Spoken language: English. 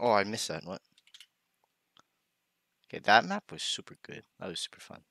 Oh, I missed that. one. Okay, that map was super good. That was super fun.